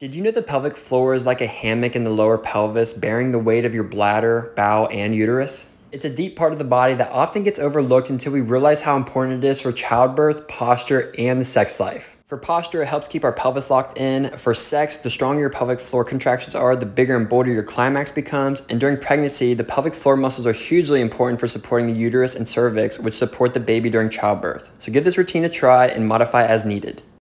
Did you know the pelvic floor is like a hammock in the lower pelvis, bearing the weight of your bladder, bowel, and uterus? It's a deep part of the body that often gets overlooked until we realize how important it is for childbirth, posture, and the sex life. For posture, it helps keep our pelvis locked in. For sex, the stronger your pelvic floor contractions are, the bigger and bolder your climax becomes. And during pregnancy, the pelvic floor muscles are hugely important for supporting the uterus and cervix, which support the baby during childbirth. So give this routine a try and modify as needed.